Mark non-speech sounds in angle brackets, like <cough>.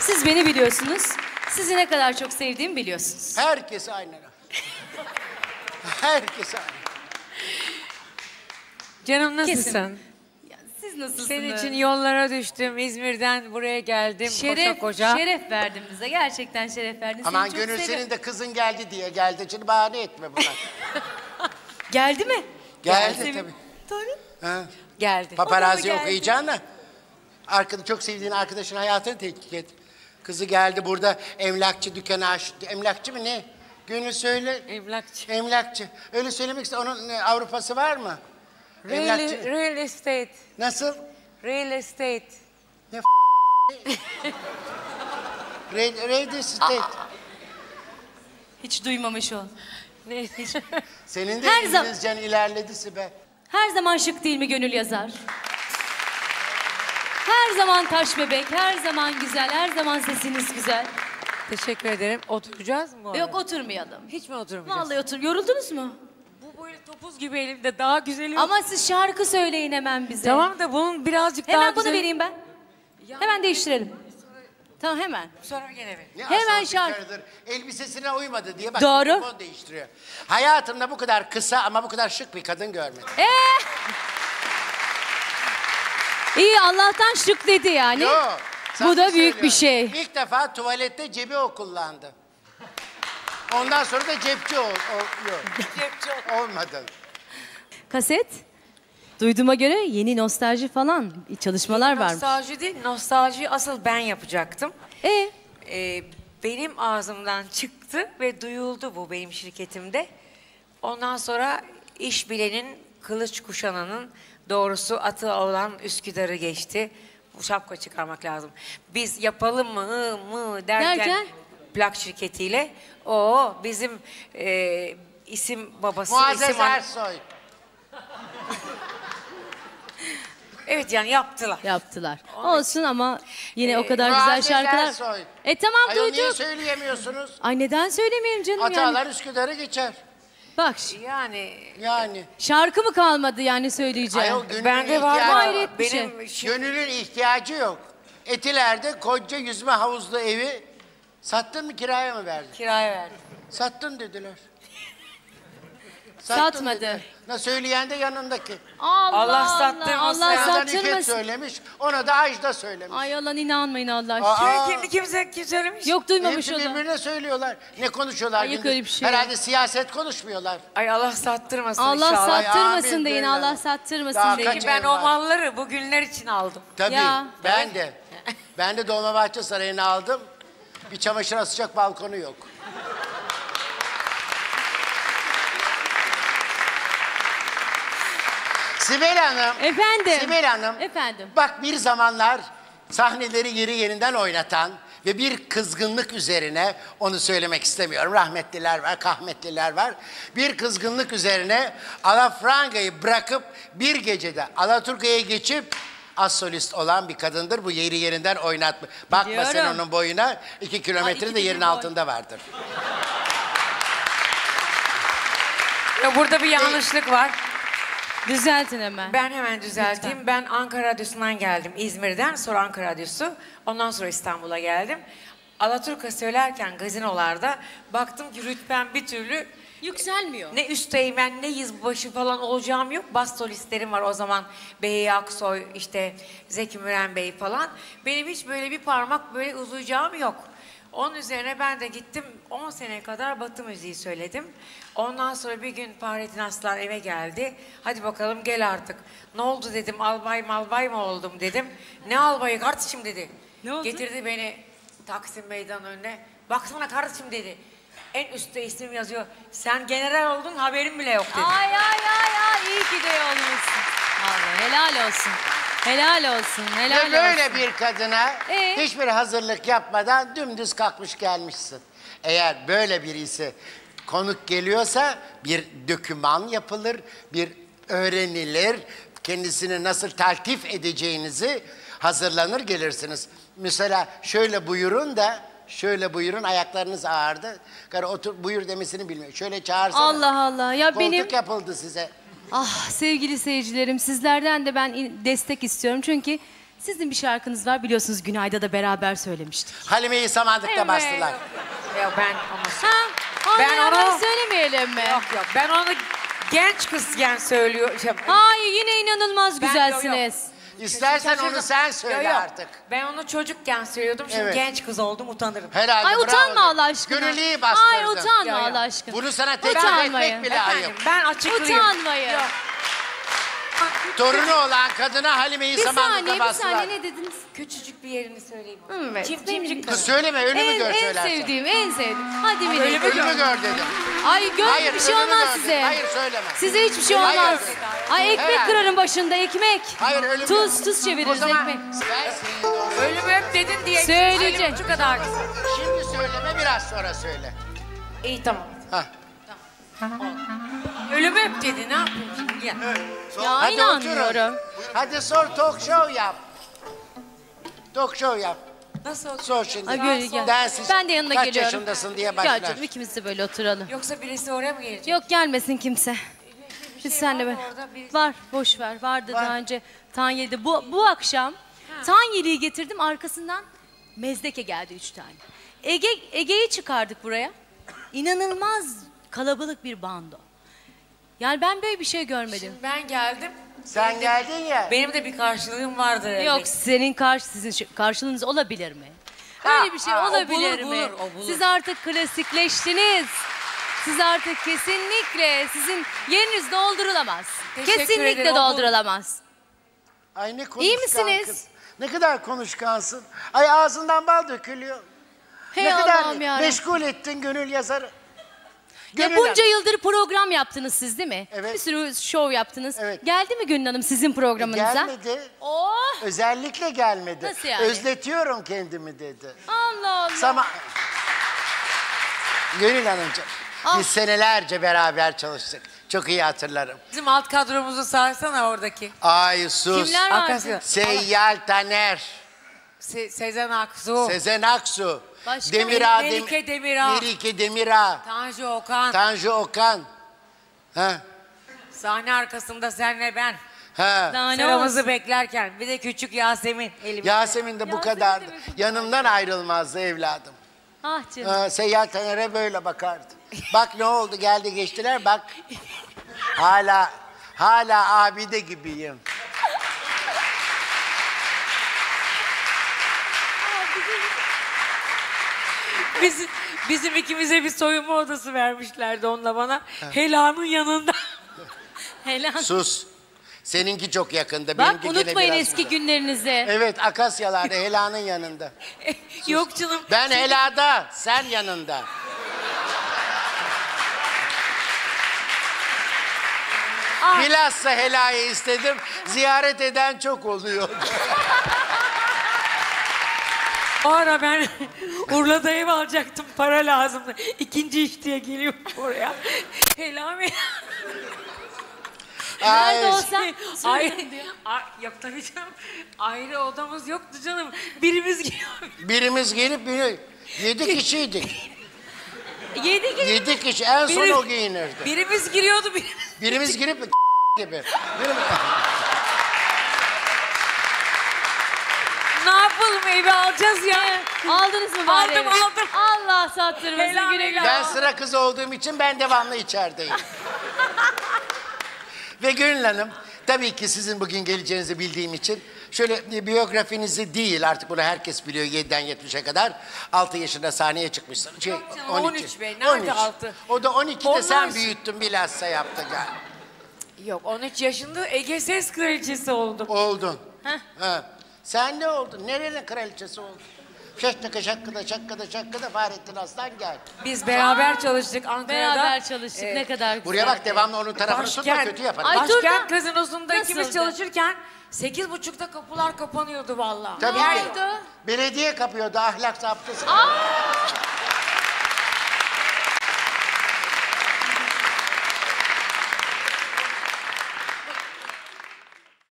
Siz beni biliyorsunuz. Sizi ne kadar çok sevdiğimi biliyorsunuz. Herkes aynı. Herkes aynı. Canım nasılsın? Kesin. Ya, siz nasılsınız? Senin için yollara düştüm. İzmir'den buraya geldim. şeref, koşa koşa. şeref verdin bize. Gerçekten şeref verdin. Aman Seni Gönül senin de kızın geldi diye geldi. Şimdi bahane etme buna. <laughs> Geldi mi? Geldi Sevim- tabii. Tabii. Ha. Geldi. Paparazzi geldi. okuyacağına arkada çok sevdiğin arkadaşın hayatını tetkik et. Kızı geldi burada emlakçı dükkanı açtı. Emlakçı mı ne? Gönül söyle. Emlakçı. Emlakçı. Öyle söylemek istedim. Onun e, Avrupası var mı? Real, Emlakçı. real estate. Nasıl? Real estate. Red, <laughs> Red Estate. Hiç duymamış o. Ne? Senin de Her zaman- İngilizcen ilerledi Sibel. Her zaman şık değil mi gönül yazar? Her zaman taş bebek, her zaman güzel, her zaman sesiniz güzel. Teşekkür ederim. Oturacağız mı bu arada? Yok oturmayalım. Hiç mi oturmayacağız? Vallahi otur. Yoruldunuz mu? Bu böyle topuz gibi elimde daha güzeli yok. Ama siz şarkı söyleyin hemen bize. Tamam da bunun birazcık daha Hemen bunu güzeli- vereyim ben. Hemen değiştirelim. Tamam hemen. Sonra gene ver. Ne Hemen şarkı- karıdır. Elbisesine uymadı diye bak Doğru. mikrofon değiştiriyor. Hayatımda bu kadar kısa ama bu kadar şık bir kadın görmedim. Ee? İyi Allah'tan şık dedi yani. Yo, Bu da büyük bir şey. İlk defa tuvalette cebi o kullandı. Ondan sonra da cepçi ol, ol- yok. cepçi olmadı. Kaset. Duyduğuma göre yeni nostalji falan çalışmalar varmış. Nostalji değil, nostalji asıl ben yapacaktım. E Ee, benim ağzımdan çıktı ve duyuldu bu benim şirketimde. Ondan sonra iş bilenin, kılıç kuşananın doğrusu atı olan Üsküdar'ı geçti. Bu şapka çıkarmak lazım. Biz yapalım mı hı, mı derken, Derken? plak şirketiyle o bizim e, isim babası Muazzez isim an- Ersoy. <laughs> Evet yani yaptılar. yaptılar. Olsun ama yine o kadar Muazzez güzel şarkılar. Ersoy. E tamam Ayol niye duyduk. söyleyemiyorsunuz? Ay neden söylemeyeyim canım yani. Hatalar Üsküdar'ı geçer. Bak ş- Yani Yani. şarkı mı kalmadı yani söyleyeceğim. Ayol gönülün bende var ihtiyacı- Hayret bir benim şey. şey- Gönülün ihtiyacı yok. Etiler'de koca yüzme havuzlu evi sattın mı kiraya mı verdin? kiraya verdim. Sattın dediler. Satmadı. dediler. Na söyleyen de yanındaki. Allah Allah Allah. sattırmasın. Allah. Ondan Nüket sattırmasın. söylemiş, ona da Ajda söylemiş. Ay yalan inanmayın Allah Aa, aşkına. Kim, kim, kimse kim söylemiş? Yok duymamış Hepsi o da. birbirine söylüyorlar. Ne konuşuyorlar? Ay, yok gündüz? öyle bir şey Herhalde siyaset konuşmuyorlar. Ay Allah sattırmasın Allah inşallah. Ay, sattırmasın amin deyin. böyle. Allah sattırmasın Daha deyin. kaç- Çünkü ben o malları bugünler için aldım. Tabii. Ya. Ben de. Ben de Dolmabahçe Sarayı'nı aldım. Bir çamaşır asacak balkonu yok. Sibel Hanım. Efendim. Sibel Hanım. Efendim. Bak bir zamanlar sahneleri yeri yerinden oynatan ve bir kızgınlık üzerine onu söylemek istemiyorum. Rahmetliler var, kahmetliler var. Bir kızgınlık üzerine Alafranga'yı bırakıp bir gecede Alaturka'ya geçip az solist olan bir kadındır. Bu yeri yerinden oynatma. Bakma sen Biliyorum. onun boyuna. iki kilometre de yerin boy. altında vardır. Ya burada bir yanlışlık var. Düzeltin hemen. Ben hemen düzelteyim. Ben Ankara Radyosu'ndan geldim. İzmir'den sonra Ankara Radyosu. Ondan sonra İstanbul'a geldim. Alaturka söylerken gazinolarda baktım ki rütbem bir türlü Yükselmiyor. ne üst eğmen ne yüzbaşı falan olacağım yok. Bas solistlerim var o zaman. Behi Aksoy, işte Zeki Müren Bey falan. Benim hiç böyle bir parmak böyle uzayacağım yok. Onun üzerine ben de gittim 10 sene kadar Batı müziği söyledim. Ondan sonra bir gün Fahrettin Aslan eve geldi. Hadi bakalım gel artık. Ne oldu dedim albay malbay mı oldum dedim. Ne albayı kardeşim dedi. Ne oldu? Getirdi beni Taksim Meydanı önüne. Baksana kardeşim dedi. En üstte ismim yazıyor. Sen general oldun haberin bile yok dedi. Ay ay ay ay iyi ki de olmuşsun. Vallahi helal olsun. Helal olsun. Helal Ve böyle olsun. bir kadına Ee? hiçbir hazırlık yapmadan dümdüz kalkmış gelmişsin. Eğer böyle birisi konuk geliyorsa bir döküman yapılır, bir öğrenilir, kendisini nasıl taltif edeceğinizi hazırlanır gelirsiniz. Mesela şöyle buyurun da şöyle buyurun ayaklarınız ağırdı. Karı otur buyur demesini bilmiyor. Şöyle çağırsana. Allah Allah. Ya Koltuk benim yapıldı size. Ah sevgili seyircilerim sizlerden de ben destek istiyorum. Çünkü Sizin bir şarkınız var biliyorsunuz Günay'da da beraber söylemiştik. Halime'yi samandıkta Evet. bastılar. Ya ben ama Ha, onu Ben onu- söylemeyelim mi? yok yok ben onu genç kızken söylüyor. Şey, Hayır yine inanılmaz Ben- güzelsiniz. İstersen onu sen söyle Yok, yok. artık. Ben onu çocukken söylüyordum. Şimdi Evet. genç kız oldum utanırım. Herhalde Ay bravo. utanma Allah aşkına. Gönüllüyü bastırdın. Ay utanma Ya, ya. Allah aşkına. Bunu sana teklif Utanmayın. etmek bile Efendim ayıp. ben açıklayayım. Utanmayın. Yok. Torunu olan kadına Halime'yi Bir saniye bir bastılar. saniye ne dediniz? Küçücük bir yerini söyleyeyim. Evet, cimcik Kız söyleme ölümü en, gör en söylersen. sevdiğim, en sevdiğim. Hadi mi? Ölümü gör dedim. Ay gör Hayır, bir şey olmaz gör size. dedim. Hayır söyleme. Size hiçbir şey Hayır. olmaz. Ay ekmek Herhalde. kırarım başında ekmek. Hayır ölümü Tuz tuz O çeviririz zaman ekmek. doğru. Ölümü öp dedin diye. Söyleyeceğim şu kadar. Şimdi söyleme biraz sonra söyle. İyi tamam. Hah. Ölümü öp dedi ne yapayım şimdi gel. Ya Hadi inanmıyorum. oturun. Hadi sor talk show yap. Talk show yap. Nasıl? Sor şimdi. Ay gel gel. Dersiz Ben de yanına kaç geliyorum. yaşındasın diye başlar. Gel canım ikimiz de böyle oturalım. Yoksa birisi oraya mı gelecek? Yok gelmesin kimse. Biz şey senle orada? Bir- Var boş ver. Vardı Var. daha önce Tanyeli'de. Bu, bu akşam Tanyeli'yi getirdim arkasından Mezdeke geldi üç tane. Ege, Ege'yi çıkardık buraya. İnanılmaz kalabalık bir bando. Yani ben böyle bir şey görmedim. Şimdi ben geldim. Sen geldin ya. Benim de bir karşılığım vardı. Yok senin karşı sizin karşılığınız olabilir mi? Ha, Öyle bir şey ha, o olabilir bulur, mi? bulur, o bulur. Siz artık klasikleştiniz. Siz artık kesinlikle sizin yeriniz doldurulamaz. Teşekkür kesinlikle ederim, o bulur. doldurulamaz. Ay ne konuşkan İyi misiniz? kız. Ne kadar konuşkansın. Ay ağzından bal dökülüyor. Hey ne kadar Allah'ım meşgul ettin gönül yazarı. Ya Gönül bunca Hanım. yıldır program yaptınız siz değil mi? Evet. Bir sürü şov yaptınız. Evet. Geldi mi Gönül Hanım sizin programınıza? Gelmedi. Oh Özellikle gelmedi. Nasıl yani? Özletiyorum kendimi dedi. Allah Allah. Sama... Gönül Hanımcığım. Ah. Biz senelerce beraber çalıştık. Çok iyi hatırlarım. Bizim alt kadromuzu sarsana oradaki. Ay sus. Kimler vardı? Akasya. Seyyal Taner. Se- Sezen Aksu. Sezen Aksu. Başka? Demirağ. Mel- Melike Demirağ. Melike Demirağ. Tanju Okan. Tanju Okan. Ha. Sahne arkasında senle ben. Ha. Daha ne Sıramızı beklerken. Bir de küçük Yasemin. Elimde. Yasemin de bu Yasemin de kadardı. mi? Yanımdan ayrılmazdı evladım. Ah canım. Ha, Taner'e böyle bakardı. Bak ne oldu geldi geçtiler bak. Hala hala abide gibiyim. Bizim, bizim ikimize bir soyunma odası vermişlerdi onunla bana. Hela'nın yanında. <laughs> Helal. Sus. Seninki çok yakında. Bak benimki gene unutmayın biraz eski uzak. günlerinizi. Evet Akasyalar'da Hela'nın yanında. <laughs> Yok canım. Ben Hela'da, sen yanında. Bilhassa Hela'yı istedim. Ziyaret eden çok oluyor. <laughs> O ara ben <laughs> Urla'da ev alacaktım. Para lazımdı. İkinci iş diye geliyorum oraya. Hela mı? Nerede Ay, olsa Ay, söylerim diyor. ay, yok tabii canım. Ayrı odamız yoktu canım. Birimiz giriyor. Birimiz gelip biri, yedi kişiydik. Yedi gün. Yedi kişi en son Biri- o giyinirdi. Birimiz giriyordu. Birimiz... Birimiz girip <laughs> gibi. Birimiz... yapalım evi alacağız ya. Aldınız mı bari? Aldım, aldım. Allah sattırmasın Helal, güle güle. Ben sıra kızı olduğum için ben devamlı içerideyim. <laughs> Ve Gönül Hanım, tabii ki sizin bugün geleceğinizi bildiğim için şöyle biyografinizi değil artık bunu herkes biliyor 7'den 70'e kadar 6 yaşında sahneye çıkmışsın. Şey, Yok canım, 13 be, nerede 13. altı? O da 12'de sen Olmaz. büyüttün bilhassa yaptı galiba. Yok 13 yaşında Ege Ses Kraliçesi oldum. Oldun. Ha. Sen ne oldun? Nerenin kraliçesi oldun? Şakkıda şakkıda şakkıda şakkıda Fahrettin Aslan gel. Biz beraber çalıştık Ankara'da. Beraber çalıştık Ee, ne kadar güzel. Buraya bak devamlı onun tarafını tutma kötü yaparım. Ay, dur Başkent da- Gazinosu'nda ikimiz Nasıldı? çalışırken sekiz buçukta kapılar kapanıyordu vallahi. Tabii Ne ki. oldu? Belediye kapıyordu ahlak saptısı. Aa!